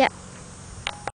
Yeah.